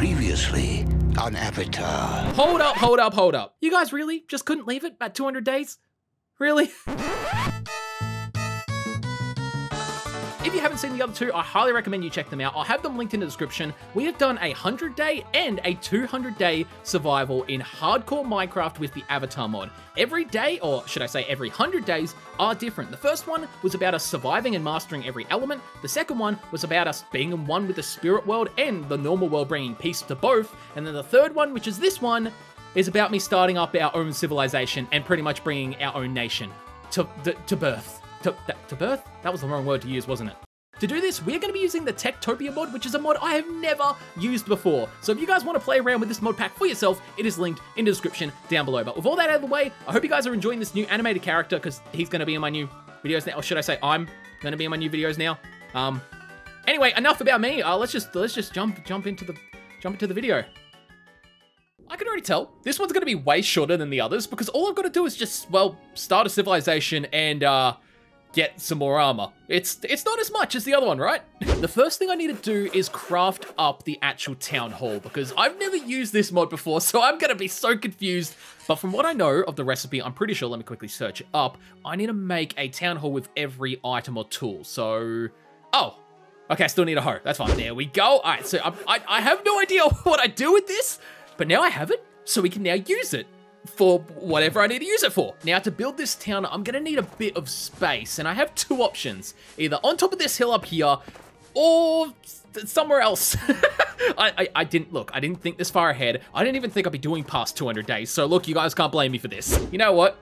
Previously on Avatar. Hold up, hold up, hold up. You guys really just couldn't leave it at 200 days? Really? If you haven't seen the other two, I highly recommend you check them out. I'll have them linked in the description. We have done a 100 day and a 200 day survival in hardcore Minecraft with the Avatar mod. Every day, or should I say every 100 days, are different. The first one was about us surviving and mastering every element. The second one was about us being in one with the spirit world and the normal world bringing peace to both. And then the third one, which is this one, is about me starting up our own civilization and pretty much bringing our own nation to, to, to birth. To, to birth? That was the wrong word to use, wasn't it? To do this, we're going to be using the TekTopia mod, which is a mod I have never used before. So if you guys want to play around with this mod pack for yourself, it is linked in the description down below. But with all that out of the way, I hope you guys are enjoying this new animated character because he's going to be in my new videos now. Or should I say I'm going to be in my new videos now? Um, anyway, enough about me. Uh, let's just let's just jump jump into the jump into the video. I can already tell this one's going to be way shorter than the others because all I've got to do is just well start a civilization and uh get some more armor. It's it's not as much as the other one, right? the first thing I need to do is craft up the actual town hall because I've never used this mod before, so I'm gonna be so confused. But from what I know of the recipe, I'm pretty sure, let me quickly search it up, I need to make a town hall with every item or tool. So, oh, okay, I still need a hoe. That's fine. There we go. All right, so I, I, I have no idea what I do with this, but now I have it, so we can now use it for whatever I need to use it for. Now, to build this town, I'm to need a bit of space, and I have two options. Either on top of this hill up here, or somewhere else. I, I, I, didn't, look, I didn't think this far ahead. I didn't even think I'd be doing past 200 days, so look, you guys can't blame me for this. You know what?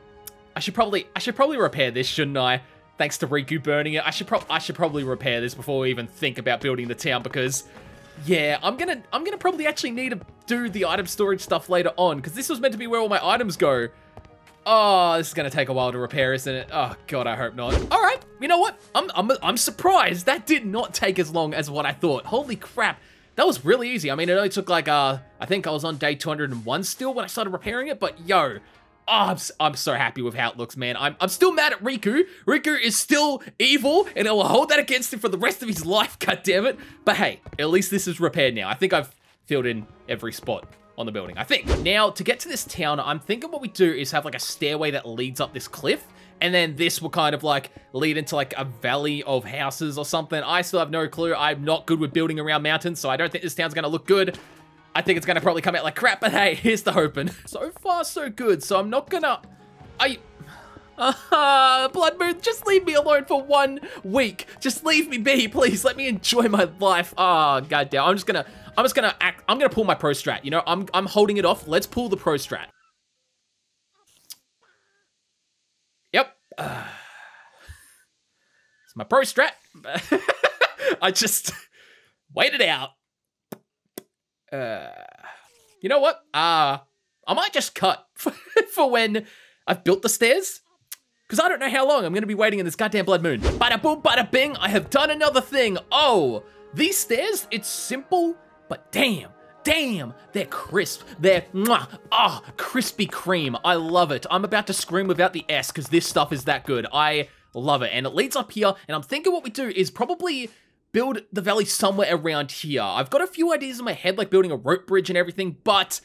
I should probably, I should probably repair this, shouldn't I? Thanks to Riku burning it, I should, pro I should probably repair this before we even think about building the town, because yeah, I'm gonna I'm gonna probably actually need to do the item storage stuff later on because this was meant to be where all my items go. Oh, this is gonna take a while to repair, isn't it? Oh god, I hope not. All right, you know what? I'm I'm I'm surprised that did not take as long as what I thought. Holy crap. That was really easy. I mean, it only took like, uh, I think I was on day 201 still when I started repairing it, but yo, Oh, I'm, I'm so happy with how it looks, man. I'm, I'm still mad at Riku. Riku is still evil, and I will hold that against him for the rest of his life, God damn it! But hey, at least this is repaired now. I think I've filled in every spot on the building, I think. Now, to get to this town, I'm thinking what we do is have like a stairway that leads up this cliff, and then this will kind of like lead into like a valley of houses or something. I still have no clue. I'm not good with building around mountains, so I don't think this town's gonna look good. I think it's gonna probably come out like crap, but hey, here's the hoping. So far, so good. So I'm not gonna... I... Uh, Blood Moon, just leave me alone for one week. Just leave me be, please. Let me enjoy my life. Oh, goddamn. I'm just gonna, I'm just gonna act, I'm gonna pull my pro strat. You know, I'm, I'm holding it off. Let's pull the pro strat. Yep. Uh, it's my pro strat. I just waited out. Uh, you know what? Uh, I might just cut for when I've built the stairs. Because I don't know how long I'm going to be waiting in this goddamn blood moon. Bada boom, bada bing, I have done another thing. Oh, these stairs, it's simple, but damn, damn, they're crisp. They're, mwah, ah, oh, crispy cream. I love it. I'm about to scream without the S because this stuff is that good. I love it. And it leads up here, and I'm thinking what we do is probably build the valley somewhere around here. I've got a few ideas in my head, like building a rope bridge and everything, but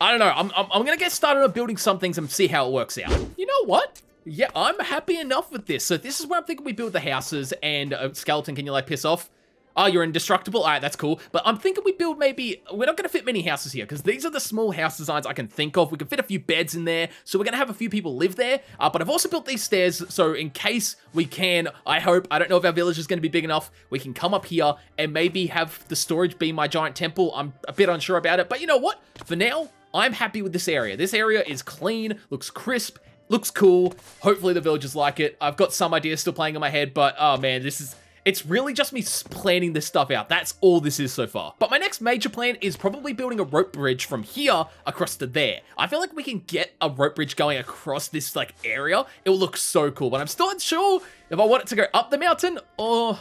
I don't know. I'm, I'm, I'm gonna get started on building some things and see how it works out. You know what? Yeah, I'm happy enough with this. So this is where I'm thinking we build the houses and uh, skeleton, can you like piss off? Oh, you're indestructible? Alright, that's cool. But I'm thinking we build maybe... We're not going to fit many houses here, because these are the small house designs I can think of. We can fit a few beds in there, so we're going to have a few people live there. Uh, but I've also built these stairs, so in case we can, I hope, I don't know if our village is going to be big enough, we can come up here and maybe have the storage be my giant temple. I'm a bit unsure about it, but you know what? For now, I'm happy with this area. This area is clean, looks crisp, looks cool. Hopefully the villagers like it. I've got some ideas still playing in my head, but oh man, this is it's really just me planning this stuff out. That's all this is so far. But my next major plan is probably building a rope bridge from here across to there. I feel like we can get a rope bridge going across this like area. It will look so cool, but I'm still unsure if I want it to go up the mountain or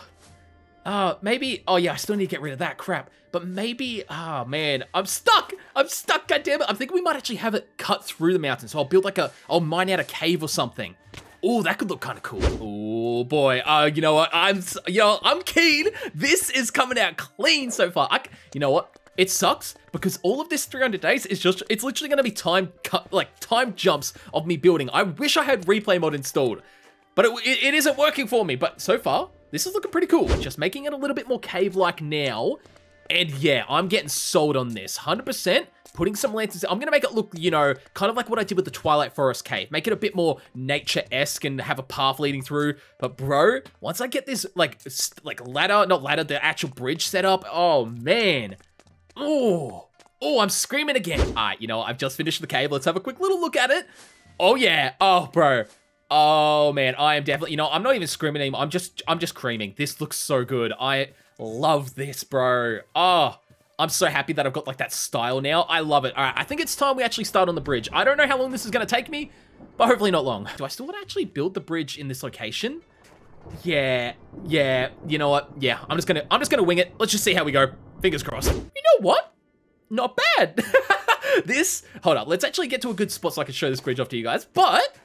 uh, maybe, oh yeah, I still need to get rid of that crap. But maybe, oh man, I'm stuck. I'm stuck, goddammit. I'm thinking we might actually have it cut through the mountain. So I'll build like a, I'll mine out a cave or something. Oh, that could look kind of cool. Oh boy. Uh, you know what? I'm, you know, I'm keen. This is coming out clean so far. I, you know what? It sucks because all of this 300 days is just, it's literally going to be time like time jumps of me building. I wish I had replay mod installed, but it, it, it isn't working for me. But so far, this is looking pretty cool. Just making it a little bit more cave-like now. And yeah, I'm getting sold on this. 100% putting some lanterns. I'm going to make it look, you know, kind of like what I did with the Twilight Forest cave. Make it a bit more nature-esque and have a path leading through. But bro, once I get this, like, like ladder, not ladder, the actual bridge set up, oh man. Oh, oh, I'm screaming again. All right, you know, I've just finished the cave. Let's have a quick little look at it. Oh yeah, oh bro. Oh man, I am definitely, you know, I'm not even screaming anymore. I'm just, I'm just creaming. This looks so good. I love this, bro. Oh, I'm so happy that I've got like that style now. I love it. All right, I think it's time we actually start on the bridge. I don't know how long this is going to take me, but hopefully not long. Do I still want to actually build the bridge in this location? Yeah, yeah, you know what? Yeah, I'm just gonna, I'm just gonna wing it. Let's just see how we go. Fingers crossed. You know what? Not bad. this, hold up, let's actually get to a good spot so I can show this bridge off to you guys. But,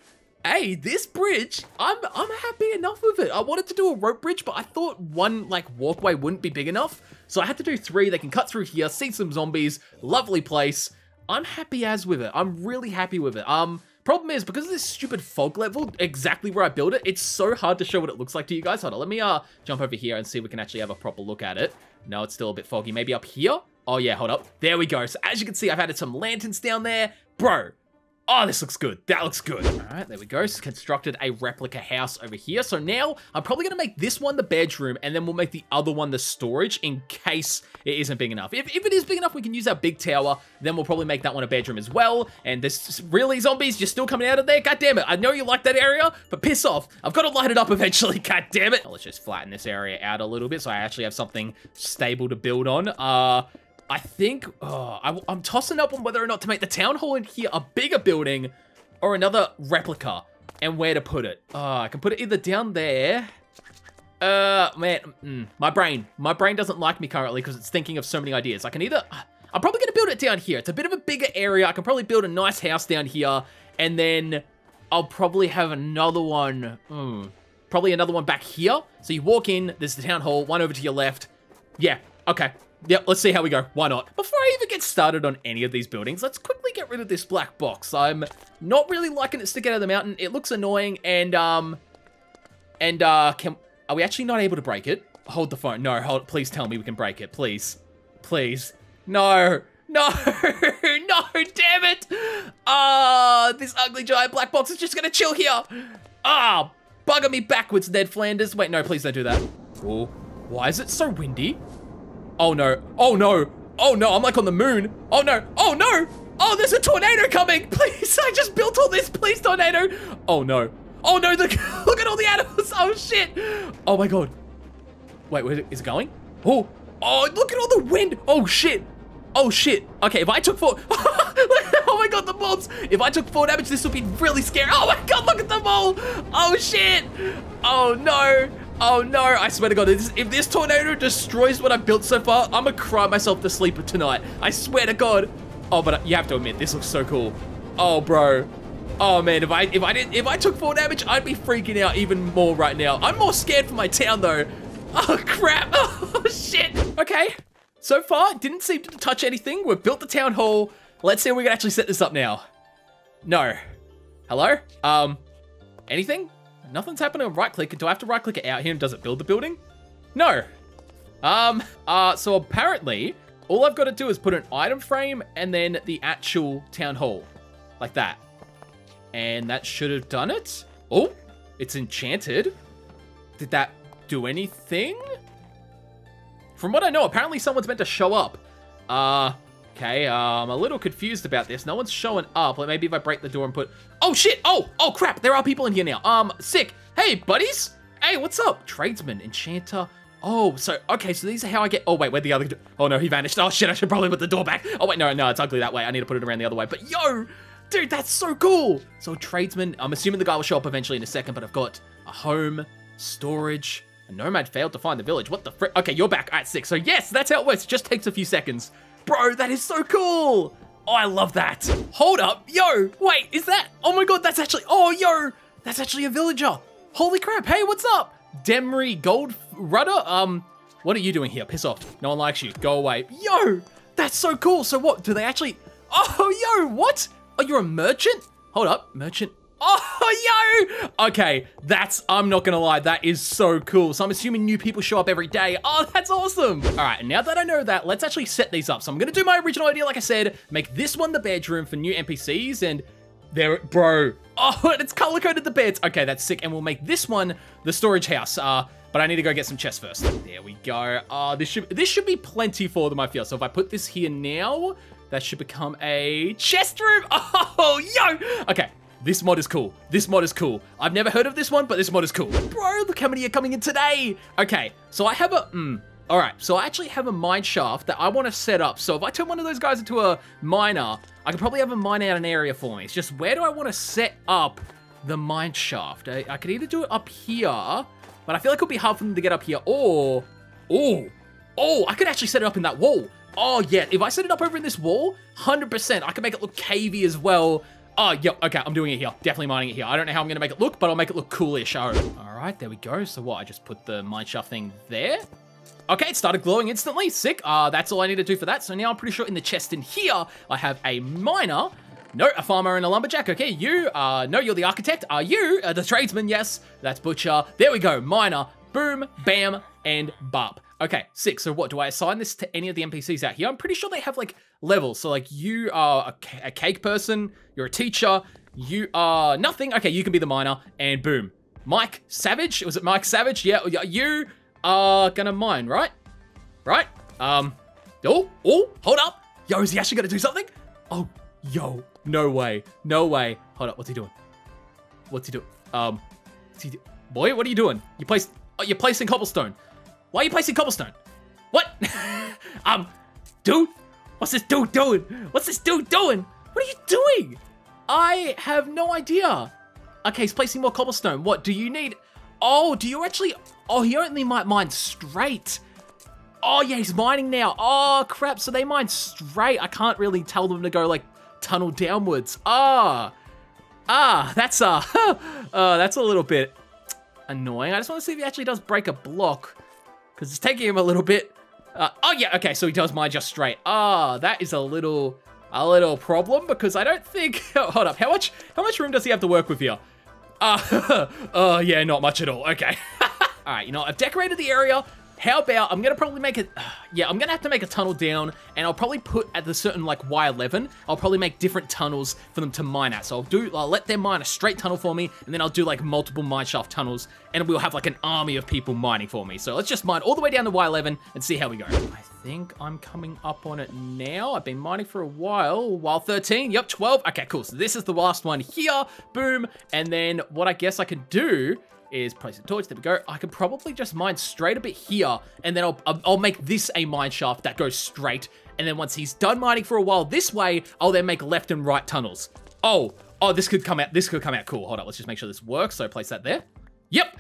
hey, this bridge, I'm, I'm happy enough with it. I wanted to do a rope bridge, but I thought one, like, walkway wouldn't be big enough. So I had to do three. They can cut through here, see some zombies. Lovely place. I'm happy as with it. I'm really happy with it. Um, Problem is, because of this stupid fog level, exactly where I built it, it's so hard to show what it looks like to you guys. Hold on, let me uh jump over here and see if we can actually have a proper look at it. No, it's still a bit foggy. Maybe up here? Oh yeah, hold up. There we go. So as you can see, I've added some lanterns down there. Bro, Oh, this looks good. That looks good. All right, there we go. So constructed a replica house over here. So now I'm probably going to make this one the bedroom and then we'll make the other one the storage in case it isn't big enough. If, if it is big enough, we can use our big tower. Then we'll probably make that one a bedroom as well. And this really zombies, you're still coming out of there? God damn it. I know you like that area, but piss off. I've got to light it up eventually. God damn it. Let's just flatten this area out a little bit so I actually have something stable to build on. Uh, I think oh, I, am tossing up on whether or not to make the town hall in here a bigger building or another replica and where to put it. Oh, I can put it either down there. Uh, man, mm, my brain. My brain doesn't like me currently because it's thinking of so many ideas. I can either... I'm probably going to build it down here. It's a bit of a bigger area. I can probably build a nice house down here. And then I'll probably have another one... Hmm, probably another one back here. So you walk in, there's the town hall, one over to your left. Yeah, okay. Yep, let's see how we go. Why not? Before I even get started on any of these buildings, let's quickly get rid of this black box. I'm not really liking it sticking out of the mountain. It looks annoying and, um, and, uh, can, are we actually not able to break it? Hold the phone. No, hold, please tell me we can break it. Please. Please. No. No, no, damn it. Ah, uh, this ugly giant black box is just gonna chill here. Ah, bugger me backwards, Ned Flanders. Wait, no, please don't do that. Oh, why is it so windy? Oh no. Oh no. Oh no, I'm like on the moon. Oh no. Oh no. Oh, there's a tornado coming. Please, I just built all this. Please, tornado. Oh no. Oh no, look, look at all the animals. Oh shit. Oh my god. Wait, where is it going? Oh, oh, look at all the wind. Oh shit. Oh shit. Okay, if I took four, oh my god, the mobs. If I took four damage, this would be really scary. Oh my god, look at them all. Oh shit. Oh no. Oh no, I swear to God, if this tornado destroys what I've built so far, I'm gonna cry myself to sleep tonight. I swear to God. Oh, but you have to admit, this looks so cool. Oh, bro. Oh man, if I if I didn't if I took four damage, I'd be freaking out even more right now. I'm more scared for my town though. Oh crap. Oh shit. Okay. So far, didn't seem to touch anything. We've built the town hall. Let's see if we can actually set this up now. No. Hello? Um, anything? Nothing's happening right click. Do I have to right click it out here and does it build the building? No. Um, uh, so apparently all I've got to do is put an item frame and then the actual town hall like that. And that should have done it. Oh, it's enchanted. Did that do anything? From what I know, apparently someone's meant to show up. Uh, Okay, I'm a little confused about this. No one's showing up. Like maybe if I break the door and put... Oh, shit! Oh! Oh, crap! There are people in here now. Um, sick. Hey, buddies! Hey, what's up? Tradesman, enchanter. Oh, so, okay, so these are how I get... Oh, wait, where'd the other... Oh, no, he vanished. Oh, shit, I should probably put the door back. Oh, wait, no, no, it's ugly that way. I need to put it around the other way. But, yo! Dude, that's so cool! So, tradesman, I'm assuming the guy will show up eventually in a second, but I've got a home, storage, a nomad failed to find the village. What the frick? Okay, you're back. All right, sick. So, yes, that's how it works. It just takes a few seconds. Bro, that is so cool. Oh, I love that. Hold up. Yo, wait, is that? Oh my God, that's actually, oh, yo, that's actually a villager. Holy crap. Hey, what's up? Demry Gold Rudder? Um, what are you doing here? Piss off. No one likes you. Go away. Yo, That's so cool. So what, do they actually... Oh, yo, what? Oh, you're a merchant? Hold up, merchant. Oh, yo! Okay, that's, I'm not gonna lie, that is so cool. So I'm assuming new people show up every day. Oh, that's awesome. All right, now that I know that, let's actually set these up. So I'm gonna do my original idea, like I said, make this one the bedroom for new NPCs and there, bro. Oh, it's color coded the beds. Okay, that's sick. And we'll make this one the storage house. Uh, but I need to go get some chests first. There we go. Uh, this should this should be plenty for them, I feel. So if I put this here now, that should become a chest room. Oh, yo. Okay, this mod is cool. This mod is cool. I've never heard of this one, but this mod is cool. Bro, look how many are coming in today. Okay, so I have a... Mm, all right, so I actually have a mine shaft that I want to set up. So if I turn one of those guys into a miner, I could probably have a mine out an area for me. It's just where do I want to set up the mine shaft? I, I could either do it up here, but I feel like it would be hard for them to get up here, or... Oh, oh, I could actually set it up in that wall. Oh, yeah, if I set it up over in this wall, 100%, I can make it look cavey as well. Oh, yeah, okay, I'm doing it here. Definitely mining it here. I don't know how I'm to make it look, but I'll make it look coolish. All right, there we go. So what, I just put the mine shaft thing there? Okay, it started glowing instantly. Sick. Uh, that's all I need to do for that. So now I'm pretty sure in the chest in here, I have a miner. No, a farmer and a lumberjack. Okay, you, uh, no, you're the architect. Are you uh, the tradesman? Yes, that's butcher. There we go. Miner. Boom, bam, and bop. Okay, six. So what, do I assign this to any of the NPCs out here? I'm pretty sure they have like levels. So like you are a, a cake person, you're a teacher, you are nothing. Okay, you can be the miner, and boom. Mike Savage? Was it Mike Savage? Yeah, you are gonna mine, right? Right? Um, oh, oh, hold up. Yo, is he actually gonna do something? Oh, yo, no way, no way. Hold up, what's he doing? What's he doing? Um, he do boy, what are you doing? You placed, oh, you're placing cobblestone. Why are you placing cobblestone? What? um, dude, what's this dude doing? What's this dude doing? What are you doing? I have no idea. Okay, he's placing more cobblestone. What, do you need... Oh, do you actually... Oh, he only might mine straight. Oh, yeah, he's mining now. Oh, crap. So they mine straight. I can't really tell them to go, like, tunnel downwards. Ah. Ah, that's, uh, uh, that's a little bit annoying. I just want to see if he actually does break a block. Because it's taking him a little bit. Uh, oh, yeah, okay, so he does mine just straight. Ah, that is a little, a little problem because I don't think... hold up, how much, how much room does he have to work with here? Uh, oh, yeah, not much at all. Okay. All right, you know, I've decorated the area. How about, I'm to probably make it, yeah, I'm to have to make a tunnel down, and I'll probably put at the certain, like, Y11, I'll probably make different tunnels for them to mine at. So I'll do, I'll let them mine a straight tunnel for me, and then I'll do, like, multiple mine shaft tunnels, and we'll have, like, an army of people mining for me. So let's just mine all the way down to Y11 and see how we go. I think I'm coming up on it now. I've been mining for a while. While 13, yep, 12. Okay, cool. So this is the last one here. Boom. And then what I guess I can do is place a torch. There we go. I could probably just mine straight a bit here, and then I'll, I'll make this a mine shaft that goes straight. And then once he's done mining for a while this way, I'll then make left and right tunnels. Oh, oh, this could come out. This could come out cool. Hold on, let's just make sure this works. So place that there. Yep.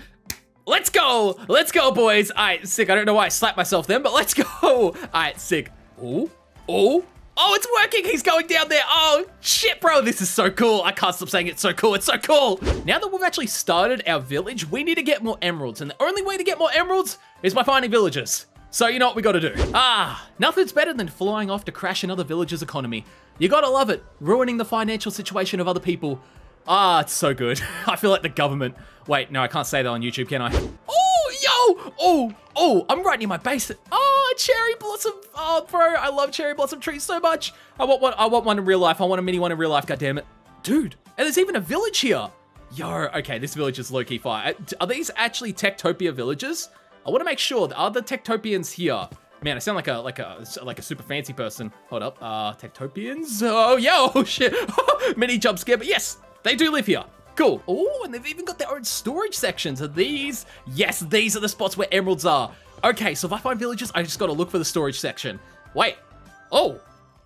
Let's go. Let's go, boys. All right, sick. I don't know why I slapped myself then, but let's go. All right, sick. Oh, oh, Oh, it's working! He's going down there! Oh, shit, bro! This is so cool! I can't stop saying it's so cool! It's so cool! Now that we've actually started our village, we need to get more emeralds, and the only way to get more emeralds is by finding villagers. So you know what we gotta do. Ah, nothing's better than flying off to crash another village's economy. You gotta love it, ruining the financial situation of other people. Ah, it's so good. I feel like the government. Wait, no, I can't say that on YouTube, can I? Oh, yo! Oh, oh, I'm right near my base. Oh, cherry blossom. Oh, bro, I love cherry blossom trees so much. I want one. I want one in real life. I want a mini one in real life. God damn it, dude. And there's even a village here. Yo, okay, this village is low-key fire. Uh, are these actually TekTopia villages? I want to make sure. Are the TekTopians here? Man, I sound like a like a like a super fancy person. Hold up, uh, TekTopians. Oh, yo, oh, shit. Mini jump scare, but yes, they do live here. Cool. Oh, and they've even got their own storage sections. Are these? Yes, these are the spots where emeralds are. Okay, so if I find villages, I just gotta look for the storage section. Wait. Oh.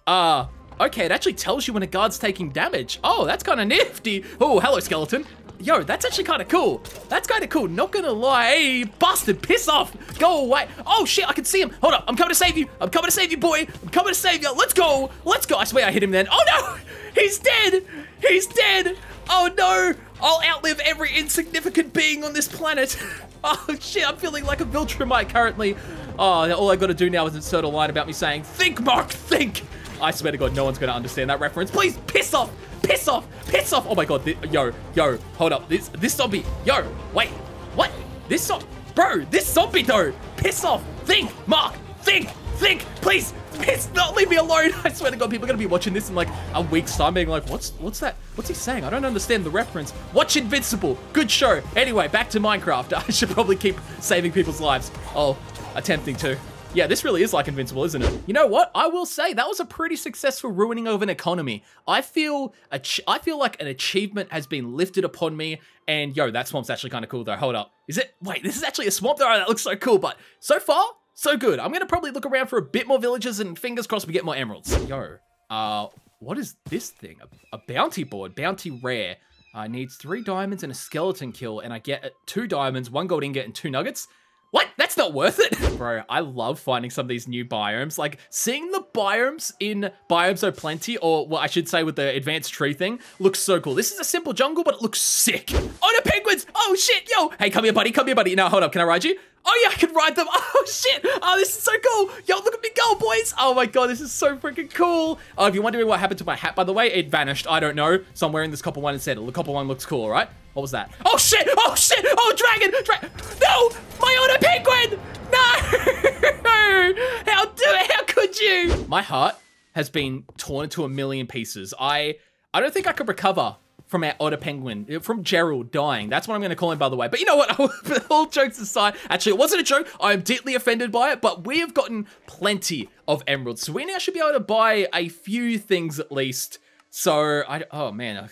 Uh, okay, it actually tells you when a guard's taking damage. Oh, that's kind of nifty. Oh, hello, skeleton. Yo, that's actually kind of cool. That's kind of cool. Not gonna lie. Bastard, piss off. Go away. Oh, shit, I can see him. Hold up, I'm coming to save you. I'm coming to save you, boy. I'm coming to save you. Let's go. Let's go. I swear I hit him then. Oh, no. He's dead. He's dead. Oh, no. I'll outlive every insignificant being on this planet. Oh shit, I'm feeling like a Viltrumite currently. Oh, all I gotta do now is insert a line about me saying, think, Mark, think! I swear to God, no one's gonna understand that reference. Please, piss off! Piss off! Piss off! Oh my God, yo, yo, hold up. This, this zombie, yo, wait, what? This zombie, bro, this zombie though, piss off! Think, Mark, think, think, please, piss, not leave me alone. I swear to God, people are gonna be watching this in like a week's time being like, what's, what's that? What's he saying? I don't understand the reference. Watch Invincible, good show. Anyway, back to Minecraft. I should probably keep saving people's lives. Oh, attempting to. Yeah, this really is like Invincible, isn't it? You know what? I will say that was a pretty successful ruining of an economy. I feel I feel like an achievement has been lifted upon me. And yo, that swamp's actually kind of cool though. Hold up. Is it? Wait, this is actually a swamp though. Oh, that looks so cool. But so far, so good. I'm to probably look around for a bit more villages and fingers crossed we get more emeralds. Yo, uh, what is this thing? A, a bounty board, bounty rare. Uh, needs three diamonds and a skeleton kill, and I get two diamonds, one gold ingot, and two nuggets. What? That's not worth it. Bro, I love finding some of these new biomes. Like, seeing the biomes in Biomes O' Plenty, or what I should say with the advanced tree thing, looks so cool. This is a simple jungle, but it looks sick. Oh, the penguins! Oh, shit, yo! Hey, come here, buddy, come here, buddy. Now, hold up, can I ride you? Oh yeah, I can ride them. Oh shit. Oh, this is so cool. Yo, look at me go, boys. Oh my god, this is so freaking cool. Oh, if you're wondering what happened to my hat, by the way, it vanished. I don't know. So I'm wearing this copper one instead. The copper one looks cool, right? What was that? Oh shit! Oh shit! Oh dragon! Dra no! My auto penguin! No! How do it? How could you? My heart has been torn into a million pieces. I I don't think I could recover from our otter penguin, uh, from Gerald dying. That's what I'm going to call him, by the way. But you know what? All jokes aside, actually, it wasn't a joke. I'm deeply offended by it, but we have gotten plenty of emeralds. So we now should be able to buy a few things at least. So, I, oh man,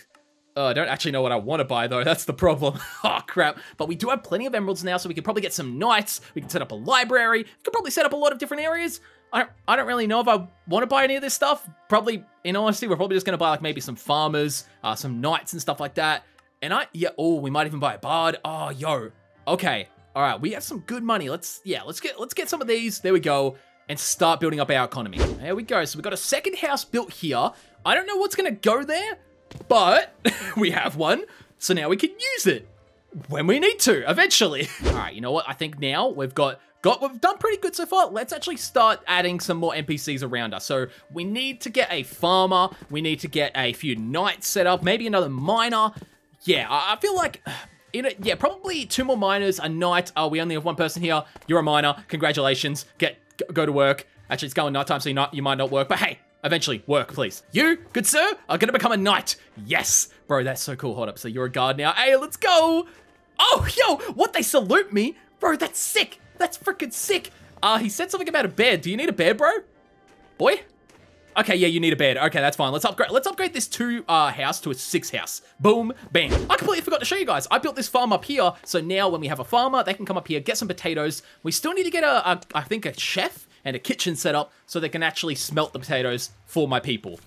Oh, I don't actually know what I want to buy though. That's the problem. oh crap. But we do have plenty of emeralds now, so we can probably get some knights. We can set up a library. We can probably set up a lot of different areas. I don't, I don't really know if I want to buy any of this stuff. Probably, in honesty, we're probably just going to buy like maybe some farmers, uh, some knights and stuff like that. And I, yeah, oh, we might even buy a bard. Oh, yo. Okay. All right, we have some good money. Let's, yeah, let's get, let's get some of these. There we go. And start building up our economy. There we go. So we've got a second house built here. I don't know what's going to go there, but we have one. So now we can use it when we need to, eventually. All right, you know what? I think now we've got got we've done pretty good so far. Let's actually start adding some more NPCs around us. So we need to get a farmer. We need to get a few knights set up. Maybe another miner. Yeah, I, I feel like... In it, yeah, probably two more miners, a knight. Oh, we only have one person here. You're a miner. Congratulations. Get go to work. Actually, it's going nighttime, so you not you might not work. But hey, eventually work, please. You, good sir, are gonna become a knight. Yes, bro, that's so cool. Hold up, so you're a guard now. Hey, let's go. Oh, yo, what they salute me, bro? That's sick. That's freaking sick. Uh, he said something about a bed. Do you need a bed, bro? Boy? Okay, yeah, you need a bed. Okay, that's fine. Let's upgrade. Let's upgrade this two uh, house to a six house. Boom, bam. I completely forgot to show you guys. I built this farm up here, so now when we have a farmer, they can come up here, get some potatoes. We still need to get a, a I think, a chef and a kitchen set up so they can actually smelt the potatoes for my people.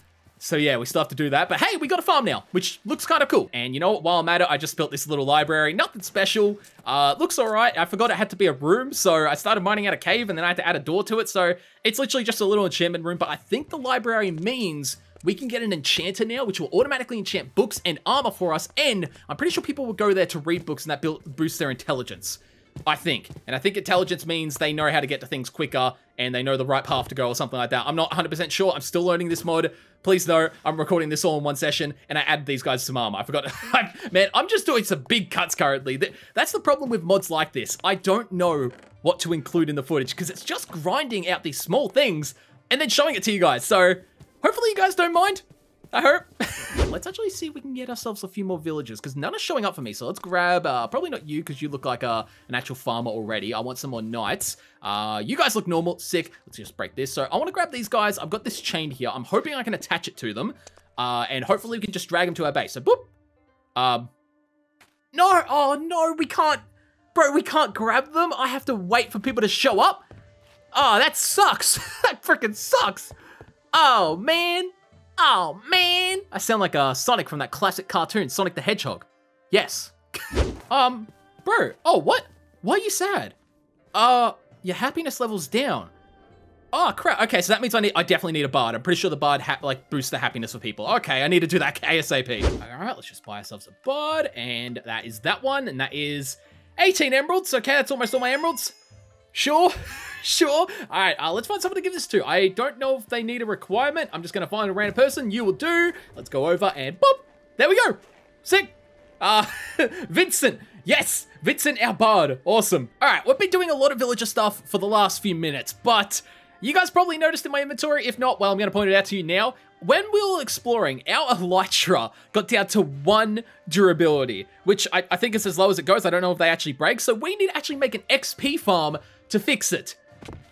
So yeah, we still have to do that. But hey, we got a farm now, which looks kind of cool. And you know what? While I'm at it, I just built this little library. Nothing special. Uh, looks all right. I forgot it had to be a room, so I started mining out a cave, and then I had to add a door to it. So it's literally just a little enchantment room. But I think the library means we can get an enchanter now, which will automatically enchant books and armor for us. And I'm pretty sure people will go there to read books, and that boosts their intelligence. I think. And I think intelligence means they know how to get to things quicker and they know the right path to go or something like that. I'm not 100% sure. I'm still learning this mod. Please know I'm recording this all in one session and I added these guys some armor. I forgot. Man, I'm just doing some big cuts currently. That's the problem with mods like this. I don't know what to include in the footage because it's just grinding out these small things and then showing it to you guys. So hopefully you guys don't mind. I hope. let's actually see if we can get ourselves a few more villagers because none are showing up for me. So let's grab, uh, probably not you because you look like a, uh, an actual farmer already. I want some more knights. Uh, you guys look normal, sick. Let's just break this. So I want to grab these guys. I've got this chain here. I'm hoping I can attach it to them. Uh, and hopefully we can just drag them to our base. So boop. Um, no, oh no, we can't. Bro, we can't grab them. I have to wait for people to show up. Oh, that sucks. that freaking sucks. Oh, man. Oh, man. I sound like a Sonic from that classic cartoon, Sonic the Hedgehog. Yes. um, bro. Oh, what? Why are you sad? Uh, your happiness level's down. Oh, crap. Okay, so that means I need, I definitely need a bard. I'm pretty sure the bard like boosts the happiness of people. Okay, I need to do that ASAP. All right, let's just buy ourselves a bard. And that is that one. And that is 18 emeralds. Okay, that's almost all my emeralds. Sure. sure. All right, uh, let's find someone to give this to. I don't know if they need a requirement. I'm just going to find a random person. You will do. Let's go over and boop. There we go. Sick. Uh, Vincent. Yes, Vincent our bard. Awesome. All right, we've been doing a lot of villager stuff for the last few minutes, but you guys probably noticed in my inventory. If not, well, I'm going to point it out to you now. When we were exploring, our Elytra got down to one durability, which I, I think is as low as it goes. I don't know if they actually break, so we need to actually make an XP farm to fix it.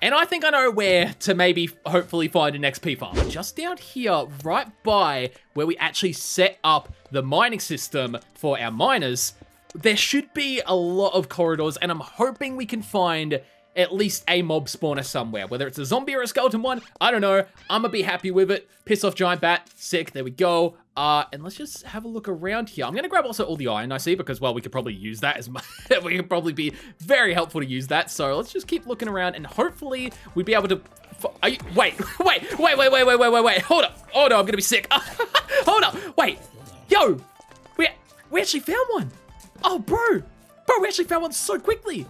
And I think I know where to maybe hopefully find an XP farm. Just down here, right by where we actually set up the mining system for our miners, there should be a lot of corridors, and I'm hoping we can find at least a mob spawner somewhere. Whether it's a zombie or a skeleton one, I don't know. I'm gonna be happy with it. Piss off giant bat, sick, there we go. Uh, and let's just have a look around here. I'm gonna grab also all the iron I see because, well, we could probably use that as much. we could probably be very helpful to use that. So let's just keep looking around and hopefully we'd be able to are you, wait, wait, wait, wait, wait, wait, wait, wait, wait. Hold up. Oh no, I'm gonna be sick. Hold up. Wait. Yo, we we actually found one. Oh, bro, bro, we actually found one so quickly.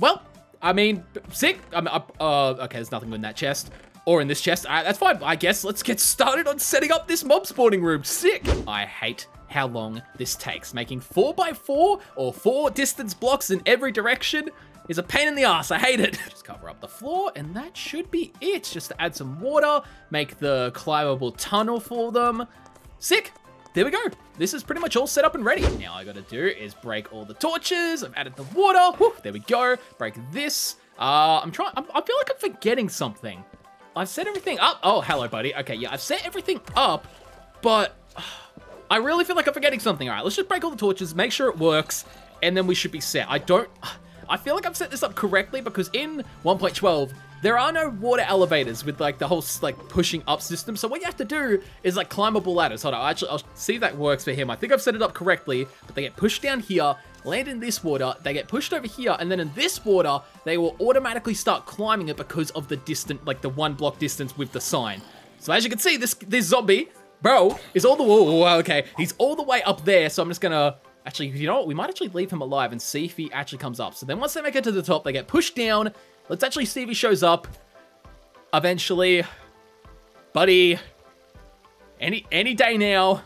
Well, I mean, sick. I'm uh, uh, okay, there's nothing in that chest. Or in this chest. Right, that's fine. I guess let's get started on setting up this mob spawning room. Sick. I hate how long this takes. Making 4x4 or 4 distance blocks in every direction is a pain in the ass. I hate it. Just cover up the floor, and that should be it. Just to add some water, make the climbable tunnel for them. Sick there we go. This is pretty much all set up and ready. Now all I gotta do is break all the torches. I've added the water. Whew, there we go. Break this. Uh, I'm trying, I feel like I'm forgetting something. I've set everything up. Oh, hello, buddy. Okay, yeah, I've set everything up, but I really feel like I'm forgetting something. All right, let's just break all the torches, make sure it works, and then we should be set. I don't, I feel like I've set this up correctly because in 1.12, there are no water elevators with like the whole like pushing up system. So what you have to do is like climbable ladders. Hold on, actually, I'll see if that works for him. I think I've set it up correctly, but they get pushed down here, land in this water, they get pushed over here, and then in this water, they will automatically start climbing it because of the distant, like the one block distance with the sign. So as you can see, this this zombie, bro, is all the way, okay, he's all the way up there, so I'm just gonna Actually, you know what? We might actually leave him alive and see if he actually comes up. So then once they make it to the top, they get pushed down, Let's actually see if he shows up eventually. Buddy, any any day now.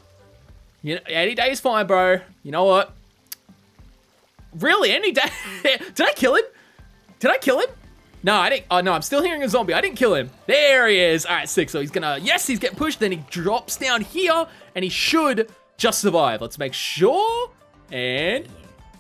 You know, any day is fine, bro. You know what? Really, any day? Did I kill him? Did I kill him? No, I didn't. Oh, no, I'm still hearing a zombie. I didn't kill him. There he is. All right, sick. So he's gonna, yes, he's getting pushed. Then he drops down here and he should just survive. Let's make sure. And,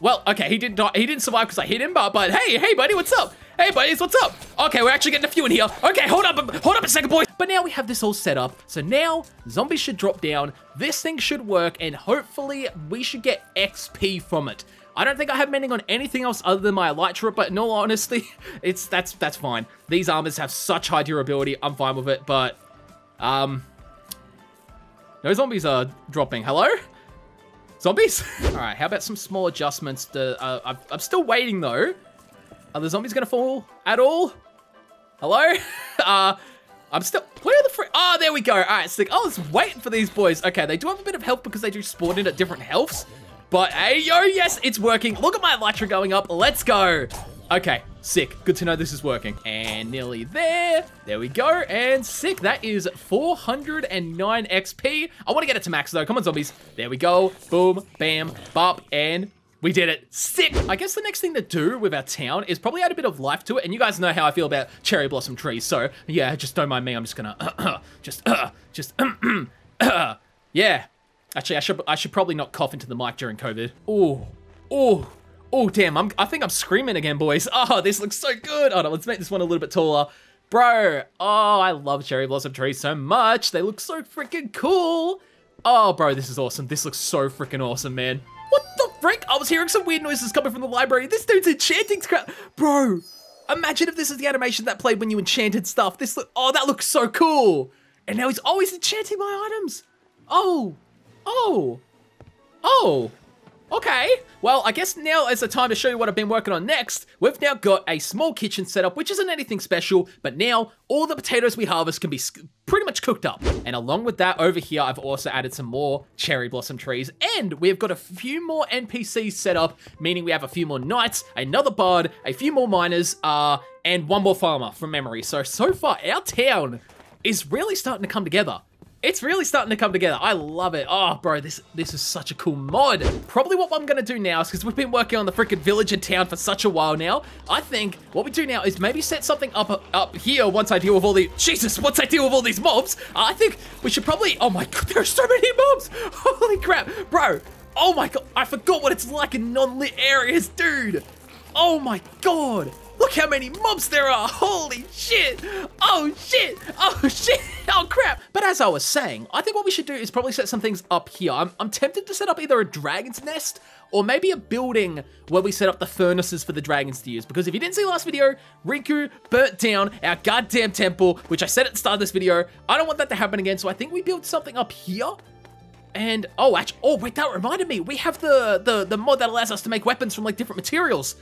well, okay, he didn't die. He didn't survive because I hit him, but, but hey, hey, buddy, what's up? Hey, buddies, what's up? Okay, we're actually getting a few in here. Okay, hold up, hold up a second, boys. But now we have this all set up. So now zombies should drop down. This thing should work, and hopefully we should get XP from it. I don't think I have mending on anything else other than my elytra, but in all honesty, it's that's that's fine. These armors have such high durability. I'm fine with it, but um, no zombies are dropping. Hello. Zombies? All right, how about some small adjustments? To, uh, I'm, I'm still waiting though are the zombies gonna fall at all? Hello? uh, I'm still, where are the free, oh, there we go. All right, sick. I was waiting for these boys. Okay, they do have a bit of health because they do spawn in at different healths. But hey, yo, yes, it's working. Look at my elytra going up. Let's go. Okay, sick. Good to know this is working. And nearly there. There we go. And sick. That is 409 XP. I want to get it to max, though. Come on, zombies. There we go. Boom, bam, bop, and we did it. Sick. I guess the next thing to do with our town is probably add a bit of life to it. And you guys know how I feel about cherry blossom trees. So yeah, just don't mind me. I'm just gonna just uh, just uh, yeah. Actually, I should I should probably not cough into the mic during COVID. Oh, oh, oh, damn. I'm I think I'm screaming again, boys. Oh, this looks so good. Oh, no, let's make this one a little bit taller. Bro, oh, I love cherry blossom trees so much. They look so freaking cool. Oh, bro, this is awesome. This looks so freaking awesome, man. Frick? I was hearing some weird noises coming from the library. This dude's enchanting crap. Bro, imagine if this is the animation that played when you enchanted stuff. This look, oh, that looks so cool. And now he's oh, always enchanting my items. Oh, oh, oh. Okay, well, I guess now is the time to show you what I've been working on next. We've now got a small kitchen setup, which isn't anything special, but now all the potatoes we harvest can be pretty much cooked up. And along with that, over here, I've also added some more cherry blossom trees, and we've got a few more NPCs set up, meaning we have a few more knights, another bard, a few more miners, uh, and one more farmer from memory. So, so far, our town is really starting to come together. It's really starting to come together. I love it. Oh, bro, this this is such a cool mod. Probably what I'm going to do now is because we've been working on the freaking village and town for such a while now. I think what we do now is maybe set something up up here once I deal with all the... Jesus, once I deal with all these mobs, I think we should probably... Oh my god, there are so many mobs. Holy crap. Bro, oh my god, I forgot what it's like in non-lit areas, dude. Oh my god. Look how many mobs there are! Holy shit! Oh shit! Oh shit! Oh crap! But as I was saying, I think what we should do is probably set some things up here. I'm, I'm tempted to set up either a dragon's nest or maybe a building where we set up the furnaces for the dragons to use. Because if you didn't see last video, Riku burnt down our goddamn temple, which I said at the start of this video. I don't want that to happen again, so I think we build something up here. And, oh, actually, oh, wait, that reminded me. We have the, the, the mod that allows us to make weapons from, like, different materials.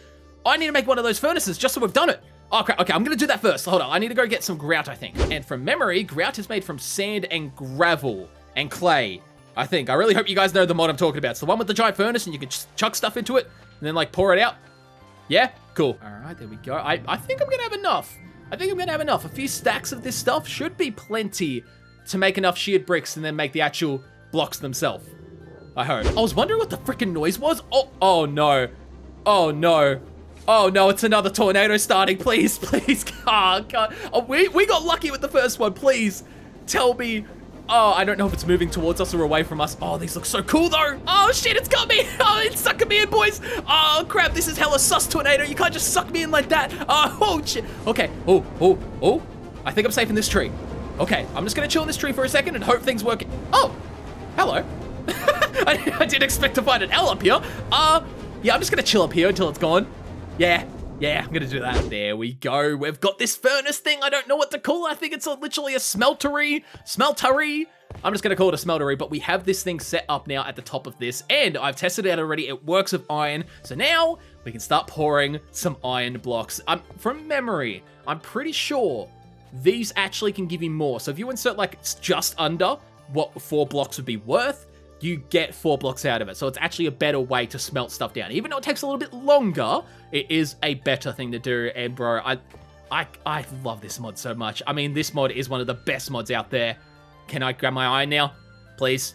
I need to make one of those furnaces just so we've done it. Oh, crap. Okay, I'm to do that first. Hold on. I need to go get some grout, I think. And from memory, grout is made from sand and gravel and clay, I think. I really hope you guys know the mod I'm talking about. It's the one with the giant furnace and you can just chuck stuff into it and then, like, pour it out. Yeah? Cool. All right, there we go. I, I think I'm to have enough. I think I'm to have enough. A few stacks of this stuff should be plenty to make enough seared bricks and then make the actual blocks themselves. I hope. I was wondering what the freaking noise was. Oh, oh no. Oh no. Oh no, it's another tornado starting. Please, please. Oh, God. Oh, we, we got lucky with the first one. Please tell me. Oh, I don't know if it's moving towards us or away from us. Oh, these look so cool though. Oh shit, it's got me. Oh, it's sucking me in, boys. Oh crap, this is hella sus tornado. You can't just suck me in like that. Oh, oh shit. Okay. Oh, oh, oh. I think I'm safe in this tree. Okay, I'm just gonna chill in this tree for a second and hope things work. Oh, hello. I, I didn't expect to find an L up here. Uh, yeah, I'm just gonna chill up here until it's gone. Yeah, yeah, I'm gonna do that. There we go. We've got this furnace thing. I don't know what to call it. I think it's a, literally a smeltery. Smeltery. I'm just gonna call it a smeltery, but we have this thing set up now at the top of this, and I've tested it out already. It works with iron. So now we can start pouring some iron blocks. Um, from memory, I'm pretty sure these actually can give you more. So if you insert like just under what four blocks would be worth, you get four blocks out of it. So it's actually a better way to smelt stuff down. Even though it takes a little bit longer, it is a better thing to do. And bro, I, I, I love this mod so much. I mean, this mod is one of the best mods out there. Can I grab my iron now? Please?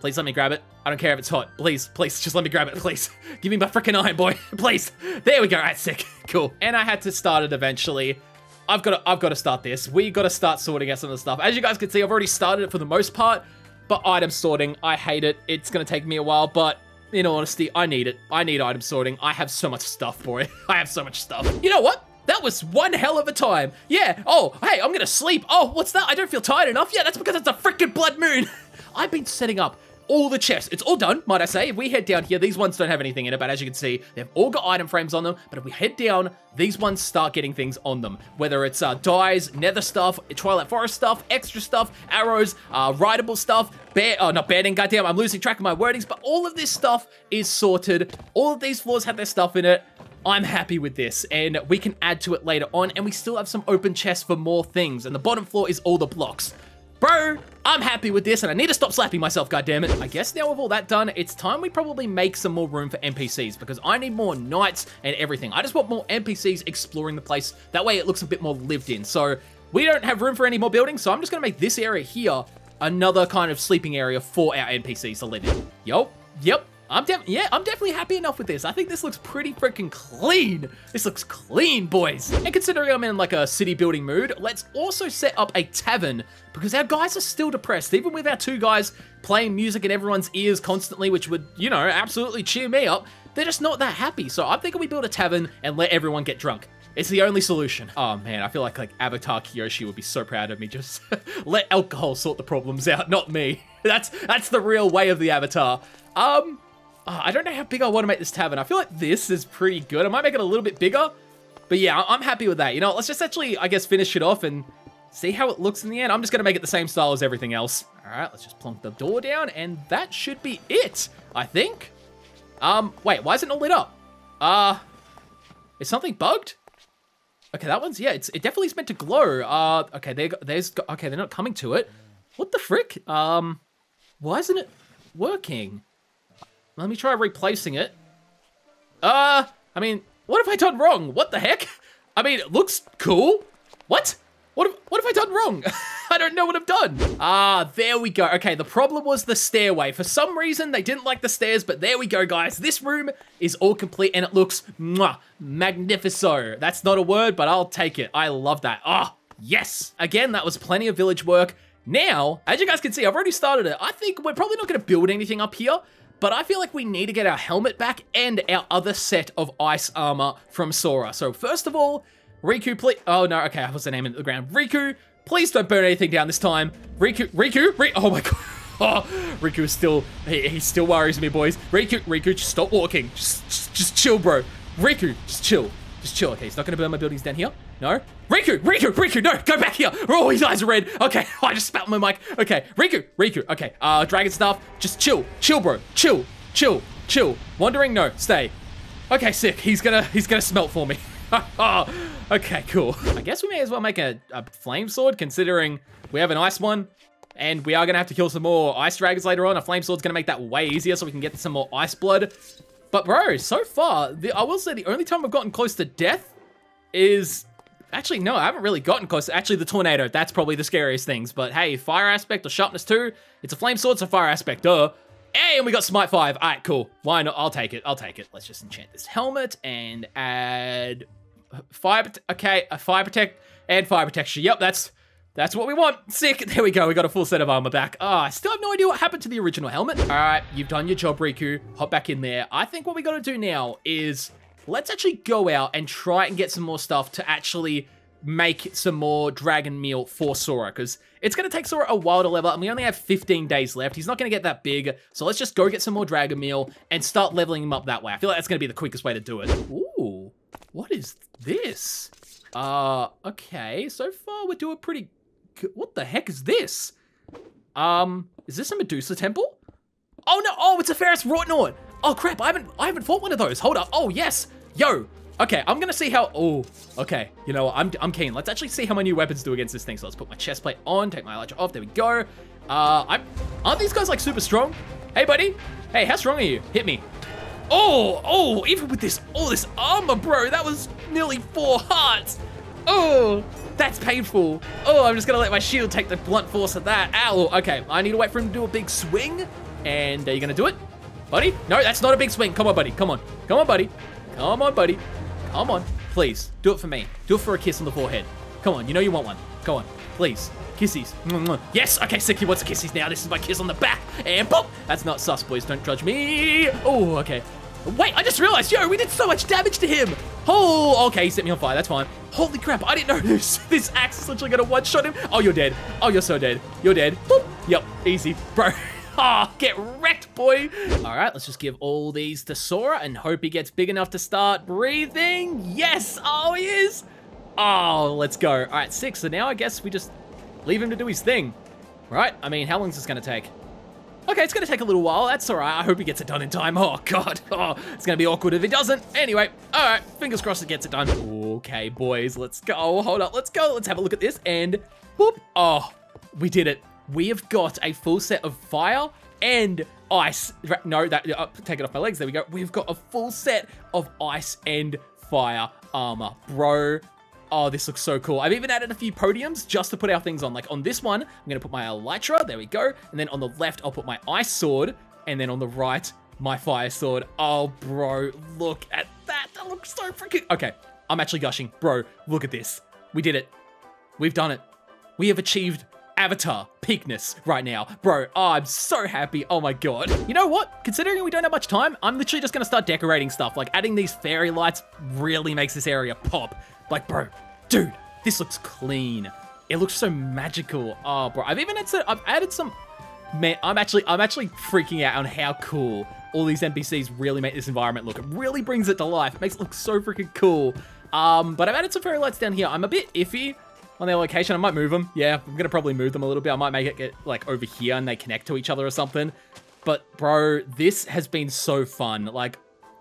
Please let me grab it. I don't care if it's hot. Please, please, just let me grab it, please. Give me my freaking iron, boy. please. There we go. That's sick. Cool. And I had to start it eventually. I've got to, I've got to start this. We got to start sorting out some of the stuff. As you guys can see, I've already started it for the most part. But item sorting, I hate it. It's going to take me a while, but in honesty, I need it. I need item sorting. I have so much stuff for it. I have so much stuff. You know what? That was one hell of a time. Yeah. Oh, hey, I'm gonna sleep. Oh, what's that? I don't feel tired enough. Yeah, that's because it's a freaking blood moon. I've been setting up all the chests. It's all done, might I say. If we head down here, these ones don't have anything in it, but as you can see, they've all got item frames on them. But if we head down, these ones start getting things on them. Whether it's uh, dyes, nether stuff, Twilight Forest stuff, extra stuff, arrows, uh, rideable stuff, bear, oh, not banning, goddamn, I'm losing track of my wordings, but all of this stuff is sorted. All of these floors have their stuff in it. I'm happy with this, and we can add to it later on, and we still have some open chests for more things, and the bottom floor is all the blocks. Bro, I'm happy with this and I need to stop slapping myself, goddammit. I guess now with all that done, it's time we probably make some more room for NPCs because I need more knights and everything. I just want more NPCs exploring the place. That way it looks a bit more lived in. So we don't have room for any more buildings, so I'm just gonna make this area here another kind of sleeping area for our NPCs to live in. Yup, yep, I'm def yeah, I'm definitely happy enough with this. I think this looks pretty freaking clean. This looks clean, boys. And considering I'm in like a city building mood, let's also set up a tavern because our guys are still depressed. Even with our two guys playing music in everyone's ears constantly, which would, you know, absolutely cheer me up, they're just not that happy. So I'm thinking we build a tavern and let everyone get drunk. It's the only solution. Oh man, I feel like like Avatar Kyoshi would be so proud of me. Just let alcohol sort the problems out, not me. That's that's the real way of the Avatar. Um, uh, I don't know how big I want to make this tavern. I feel like this is pretty good. I might make it a little bit bigger. But yeah, I'm happy with that. You know, let's just actually, I guess, finish it off and see how it looks in the end. I'm just going to make it the same style as everything else. All right, let's just plonk the door down, and that should be it, I think. Um, wait, why isn't it all lit up? Uh, is something bugged? Okay, that one's, yeah, it's, it definitely is meant to glow. Uh, okay, there, there's, okay, they're not coming to it. What the frick? Um, why isn't it working? Let me try replacing it. Uh, I mean, what have I done wrong? What the heck? I mean, it looks cool. What? What have, what have I done wrong? I don't know what I've done. Ah, there we go. Okay, the problem was the stairway. For some reason, they didn't like the stairs, but there we go, guys. This room is all complete, and it looks mwah, magnifico. That's not a word, but I'll take it. I love that. Ah, yes. Again, that was plenty of village work. Now, as you guys can see, I've already started it. I think we're probably not going to build anything up here, but I feel like we need to get our helmet back and our other set of ice armor from Sora. So first of all, Riku, please. Oh no, okay, what's the name in the ground? Riku, please don't burn anything down this time. Riku, Riku, Riku. Oh my god. Oh, Riku is still, he, he still worries me, boys. Riku, Riku, just stop walking. Just, just, just chill, bro. Riku, just chill. Just chill. Okay, he's not gonna burn my buildings down here. No. Riku, Riku, Riku, no, go back here. Oh, his eyes are red. Okay, I just spat my mic. Okay, Riku, Riku. Okay, uh, dragon stuff. Just chill, chill, bro. Chill, chill, chill. Wandering, no, stay. Okay, sick. He's gonna, he's gonna smelt for me. okay, cool. I guess we may as well make a, a flame sword considering we have an ice one and we are to have to kill some more ice dragons later on. A flame sword's to make that way easier so we can get some more ice blood. But bro, so far, the, I will say the only time I've gotten close to death is... Actually, no, I haven't really gotten close. Actually, the tornado, that's probably the scariest things. But hey, fire aspect or sharpness 2, it's a flame sword, so fire aspect, duh. Hey, and we got Smite 5. All right, cool. Why not? I'll take it. I'll take it. Let's just enchant this helmet and add fire, okay, a fire protect and fire protection. Yep, that's that's what we want. Sick. There we go. We got a full set of armor back. Ah, oh, I still have no idea what happened to the original helmet. All right, you've done your job, Riku. Hop back in there. I think what we got to do now is let's actually go out and try and get some more stuff to actually make some more dragon meal for Sora because it's going to take Sora a while to level and we only have 15 days left. He's not going to get that big. So let's just go get some more dragon meal and start leveling him up that way. I feel like that's going to be the quickest way to do it. Ooh, what is this? Uh, okay. So far, we're doing pretty good. What the heck is this? Um, is this a Medusa temple? Oh, no. Oh, it's a Ferrous Wroughtnaut. Oh, crap. I haven't, I haven't fought one of those. Hold up. Oh, yes. Yo. Okay, I'm gonna see how, oh, okay. You know what, I'm, I'm keen. Let's actually see how my new weapons do against this thing. So let's put my chest plate on, take my elytra off. There we go. Uh, I'm, aren't these guys like super strong? Hey, buddy. Hey, how strong are you? Hit me. Oh, oh, even with this, all this armor, bro, that was nearly four hearts. Oh, that's painful. Oh, I'm just gonna let my shield take the blunt force of that. Ow, okay, I need to wait for him to do a big swing. And are you gonna do it? Buddy? No, that's not a big swing. Come on, buddy, come on. Come on, buddy. Come on, buddy. Come on, please, do it for me. Do it for a kiss on the forehead. Come on, you know you want one. Go on, please. Kissies. Yes, okay, sick. He wants kissies now. This is my kiss on the back. And boom. That's not sus, boys. Don't judge me. Oh, okay. Wait, I just realized, yo, we did so much damage to him. Oh, okay, he set me on fire. That's fine. Holy crap, I didn't know this. This axe is literally gonna one-shot him. Oh, you're dead. Oh, you're so dead. You're dead. Boop. Yep, easy, bro. Oh, get wrecked, boy. All right, let's just give all these to Sora and hope he gets big enough to start breathing. Yes, oh, he is. Oh, let's go. All right, six. So now I guess we just leave him to do his thing, right? I mean, how long is this gonna take? Okay, it's going to take a little while. That's all right. I hope he gets it done in time. Oh, God. Oh, it's going to be awkward if he doesn't. Anyway, all right. Fingers crossed it gets it done. Okay, boys. Let's go. Hold up. Let's go. Let's have a look at this. And boop. Oh, we did it. We have got a full set of fire and ice. No, that uh, take it off my legs. There we go. We've got a full set of ice and fire armor. Bro, Oh, this looks so cool. I've even added a few podiums just to put our things on. Like on this one, I'm going to put my Elytra. There we go. And then on the left, I'll put my Ice Sword. And then on the right, my Fire Sword. Oh, bro, look at that. That looks so freaking... Okay, I'm actually gushing. Bro, look at this. We did it. We've done it. We have achieved Avatar peakness right now. Bro, oh, I'm so happy. Oh my god. You know what? Considering we don't have much time, I'm literally just to start decorating stuff. Like adding these fairy lights really makes this area pop. Like, bro, dude, this looks clean. It looks so magical. Oh, bro, I've even I've added some, man, I'm actually, I'm actually freaking out on how cool all these NPCs really make this environment look. It really brings it to life. It makes it look so freaking cool. Um, but I've added some fairy lights down here. I'm a bit iffy on their location. I might move them. Yeah, I'm going to probably move them a little bit. I might make it get, like, over here and they connect to each other or something. But bro, this has been so fun. Like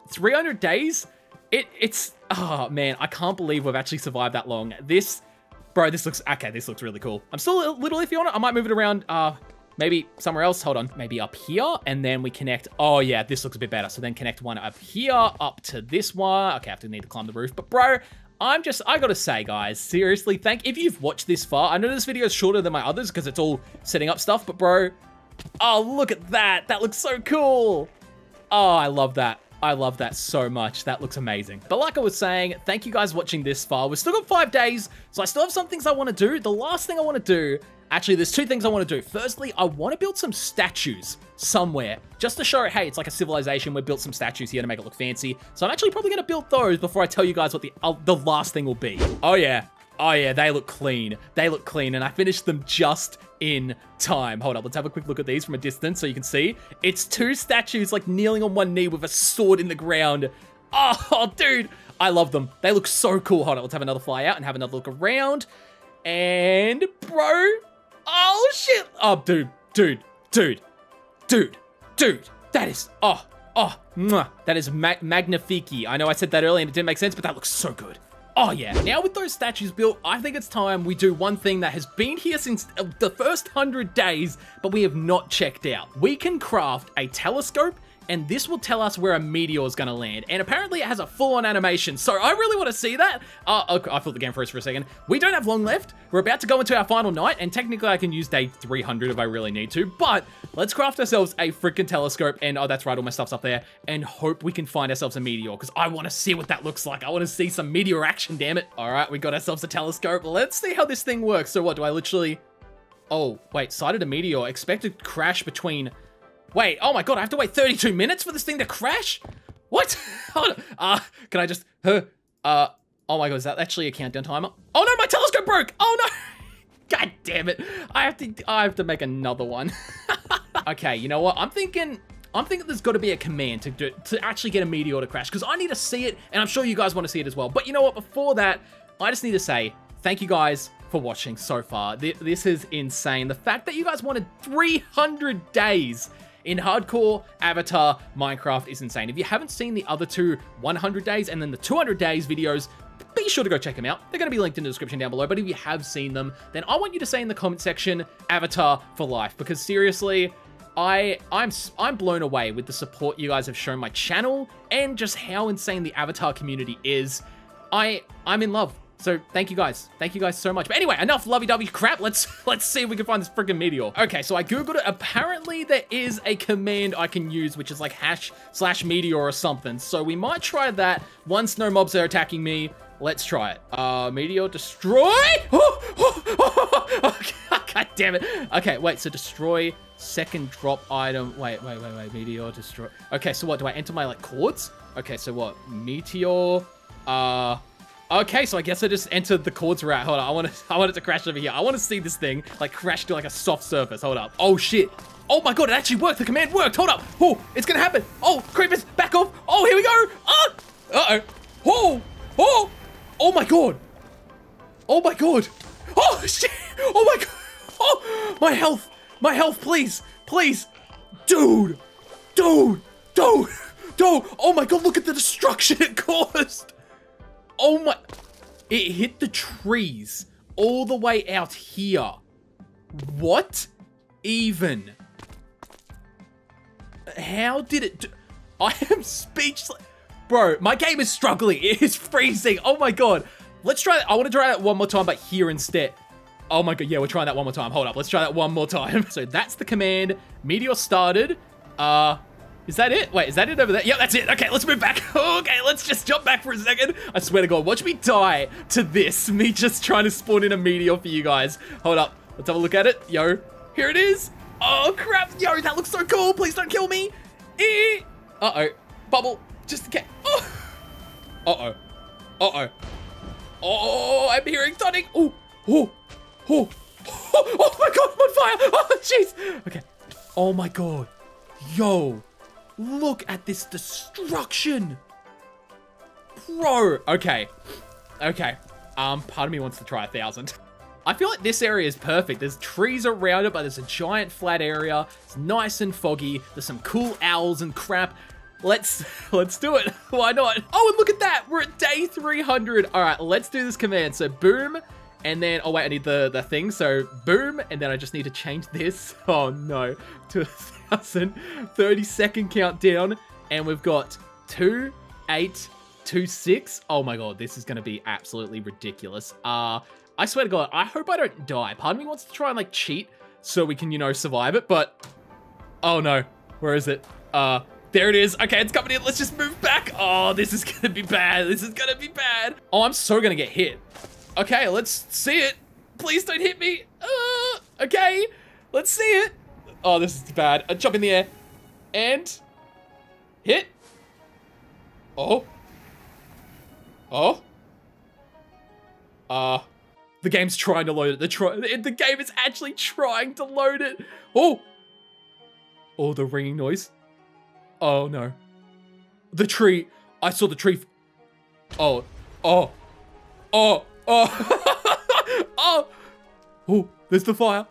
300 days, it it's oh man, I can't believe we've actually survived that long. This bro, this looks okay, this looks really cool. I'm still a little iffy on it. I might move it around uh maybe somewhere else. Hold on, maybe up here and then we connect. Oh yeah, this looks a bit better. So then connect one up here up to this one. Okay, I have to need to climb the roof. But bro, I'm just, I gotta say, guys, seriously, thank, if you've watched this far, I know this video is shorter than my others because it's all setting up stuff, but bro, oh, look at that. That looks so cool. Oh, I love that. I love that so much. That looks amazing. But like I was saying, thank you guys watching this far. We've still got five days, so I still have some things I want to do. The last thing I want to do Actually, there's two things I want to do. Firstly, I want to build some statues somewhere just to show, hey, it's like a civilization. We built some statues here to make it look fancy. So I'm actually probably going to build those before I tell you guys what the, uh, the last thing will be. Oh, yeah. Oh, yeah, they look clean. They look clean, and I finished them just in time. Hold up, let's have a quick look at these from a distance so you can see. It's two statues, like, kneeling on one knee with a sword in the ground. Oh, dude, I love them. They look so cool. Hold on, let's have another fly out and have another look around. And, bro, Oh, shit. Oh, dude, dude, dude, dude, dude. That is, oh, oh, mwah. That is ma magnifique. I know I said that earlier and it didn't make sense, but that looks so good. Oh yeah, now with those statues built, I think it's time we do one thing that has been here since uh, the first 100 days, but we have not checked out. We can craft a telescope and this will tell us where a meteor is going to land. And apparently it has a full-on animation, so I really want to see that. Uh, okay, I thought the game froze for a second. We don't have long left. We're about to go into our final night, and technically I can use day 300 if I really need to, but let's craft ourselves a freaking telescope, and oh, that's right, all my stuff's up there, and hope we can find ourselves a meteor, because I want to see what that looks like. I want to see some meteor action, damn it. All right, we got ourselves a telescope. Let's see how this thing works. So what, do I literally... Oh, wait, sighted a meteor. Expected crash between Wait, oh my god, I have to wait 32 minutes for this thing to crash? What? Hold. Uh, can I just, huh? Uh, oh my god, is that actually a countdown timer? Oh no, my telescope broke! Oh no! God damn it. I have to, I have to make another one. okay, you know what? I'm thinking, I'm thinking there's got to be a command to do, to actually get a meteor to crash because I need to see it and I'm sure you guys want to see it as well. But you know what? Before that, I just need to say thank you guys for watching so far. This is insane. The fact that you guys wanted 300 days in hardcore Avatar Minecraft is insane. If you haven't seen the other two 100 days and then the 200 days videos, be sure to go check them out. They're going to be linked in the description down below, but if you have seen them, then I want you to say in the comment section, Avatar for life, because seriously, I, I'm, I'm blown away with the support you guys have shown my channel and just how insane the Avatar community is. I, I'm in love so thank you guys. Thank you guys so much. But anyway, enough lovey-dovey crap. Let's let's see if we can find this freaking meteor. Okay, so I googled it. Apparently there is a command I can use, which is like hash slash meteor or something. So we might try that once no mobs are attacking me. Let's try it. Uh, meteor destroy. God damn it. Okay, wait. So destroy second drop item. Wait, wait, wait, wait. Meteor destroy. Okay, so what? Do I enter my like chords? Okay, so what? Meteor. Uh. Okay, so I guess I just entered the chords route. Hold on, I want to, I want it to crash over here. I want to see this thing like crash to like a soft surface. Hold up. Oh shit. Oh my god, it actually worked. The command worked. Hold up. Oh, it's gonna happen. Oh, creepers, back off. Oh, here we go. Ah. Uh oh. Oh. Oh. Oh my god. Oh my god. Oh shit. Oh my god. Oh, my health. My health, please. Please. Dude. Dude. Dude. Dude. Oh my god, look at the destruction it caused. Oh my... It hit the trees all the way out here. What? Even? How did it I am speechless. Bro, my game is struggling. It is freezing. Oh my god. Let's try I want to try that one more time, but here instead. Oh my god, yeah, we're trying that one more time. Hold up, let's try that one more time. So that's the command. Meteor started. Uh, is that it? Wait, is that it over there? Yeah, that's it. Okay, let's move back. Okay, let's just jump back for a second. I swear to God, watch me die to this. Me just trying to spawn in a meteor for you guys. Hold up. Let's have a look at it. Yo, here it is. Oh, crap. Yo, that looks so cool. Please don't kill me. Eh. Uh-oh. Bubble. Just case. Oh. Uh-oh. Uh-oh. Oh, I'm hearing thudding. Oh, oh, oh. Oh, my God, I'm on fire. Oh, jeez. Okay. Oh, my God. Yo. Look at this destruction. Bro. Okay. Okay. Um, part of me wants to try a thousand. I feel like this area is perfect. There's trees around it, but there's a giant flat area. It's nice and foggy. There's some cool owls and crap. Let's let's do it. Why not? Oh, and look at that. We're at day 300. All right, let's do this command. So boom, and then, oh wait, I need the, the thing. So boom, and then I just need to change this. Oh no, to a thousand, 30 second countdown. And we've got two, eight, two, six. Oh my God, this is gonna be absolutely ridiculous. Uh, I swear to God, I hope I don't die. Part of me wants to try and like cheat so we can, you know, survive it, but oh no, where is it? Uh, there it is. Okay, it's coming in. Let's just move back. Oh, this is gonna be bad. This is gonna be bad. Oh, I'm so gonna get hit. Okay, let's see it. Please don't hit me. Uh, okay, let's see it. Oh, this is bad. A jump in the air. And hit. Oh. Oh. Uh, the game's trying to load it. The, try the game is actually trying to load it. Oh. Oh, the ringing noise. Oh, no. The tree. I saw the tree. Oh. Oh. Oh. Oh. oh. Oh, there's the fire.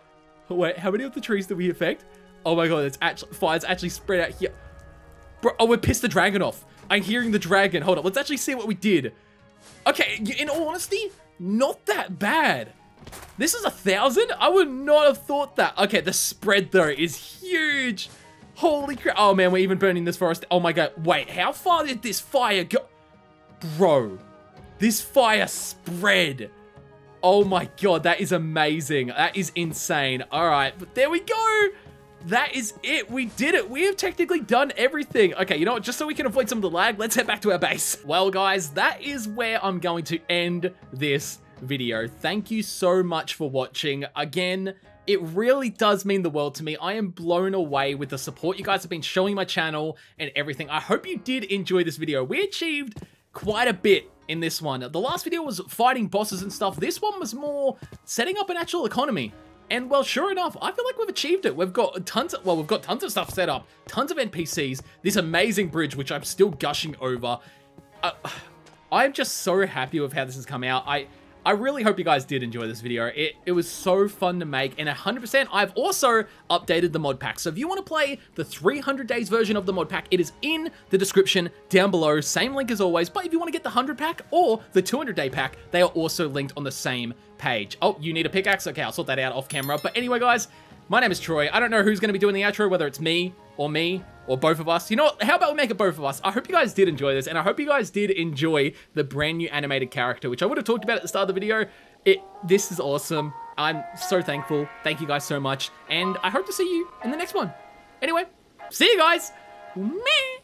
Wait, how many of the trees did we affect? Oh my god, it's actually fire's actually spread out here. Bro, oh, we pissed the dragon off. I'm hearing the dragon. Hold on, let's actually see what we did. Okay, in all honesty, not that bad. This is a thousand? I would not have thought that. Okay, the spread though is huge. Holy crap. Oh man, we're even burning this forest. Oh my god. Wait, how far did this fire go? Bro, this fire spread. Oh my god, that is amazing. That is insane. All right, but there we go. That is it. We did it. We have technically done everything. Okay, you know what? Just so we can avoid some of the lag, let's head back to our base. Well, guys, that is where I'm going to end this video. Thank you so much for watching. Again, it really does mean the world to me. I am blown away with the support you guys have been showing my channel and everything. I hope you did enjoy this video. We achieved quite a bit in this one. The last video was fighting bosses and stuff. This one was more setting up an actual economy. And well, sure enough, I feel like we've achieved it. We've got tons of, well, we've got tons of stuff set up, tons of NPCs, this amazing bridge, which I'm still gushing over. Uh, I'm just so happy with how this has come out. I, I really hope you guys did enjoy this video. It, it was so fun to make, and 100% I've also updated the mod pack. So if you want to play the 300 days version of the mod pack, it is in the description down below. Same link as always, but if you want to get the 100 pack or the 200 day pack, they are also linked on the same page. Oh, you need a pickaxe? Okay, I'll sort that out off camera. But anyway, guys, my name is Troy. I don't know who's going to be doing the outro, whether it's me or me or both of us. You know what? How about we make it both of us? I hope you guys did enjoy this, and I hope you guys did enjoy the brand new animated character, which I would have talked about at the start of the video. It This is awesome. I'm so thankful. Thank you guys so much, and I hope to see you in the next one. Anyway, see you guys. Me.